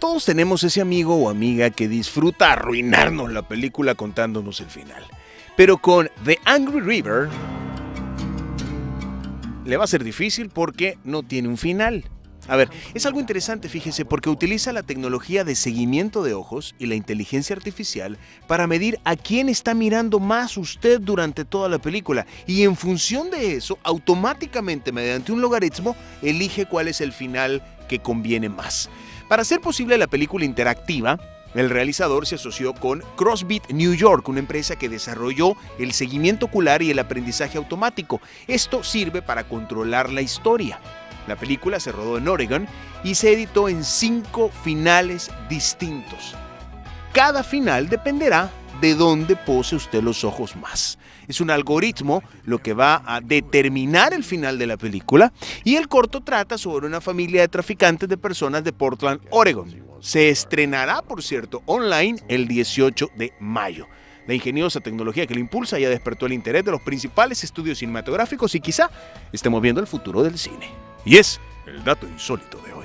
Todos tenemos ese amigo o amiga que disfruta arruinarnos la película contándonos el final. Pero con The Angry River le va a ser difícil porque no tiene un final. A ver, es algo interesante, fíjese, porque utiliza la tecnología de seguimiento de ojos y la inteligencia artificial para medir a quién está mirando más usted durante toda la película. Y en función de eso, automáticamente, mediante un logaritmo, elige cuál es el final que conviene más. Para hacer posible la película interactiva, el realizador se asoció con Crossbeat New York, una empresa que desarrolló el seguimiento ocular y el aprendizaje automático. Esto sirve para controlar la historia. La película se rodó en Oregon y se editó en cinco finales distintos. Cada final dependerá de dónde pose usted los ojos más. Es un algoritmo lo que va a determinar el final de la película y el corto trata sobre una familia de traficantes de personas de Portland, Oregon. Se estrenará, por cierto, online el 18 de mayo. La ingeniosa tecnología que lo impulsa ya despertó el interés de los principales estudios cinematográficos y quizá estemos viendo el futuro del cine. Y es el dato insólito de hoy.